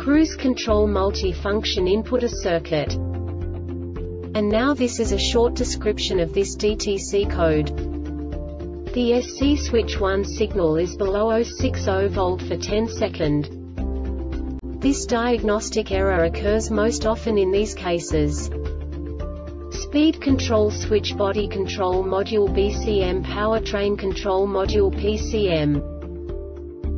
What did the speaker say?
Cruise Control Multi-Function A Circuit. And now this is a short description of this DTC code. The SC switch 1 signal is below 060 volt for 10 second. This diagnostic error occurs most often in these cases. Speed Control Switch Body Control Module BCM Powertrain Control Module PCM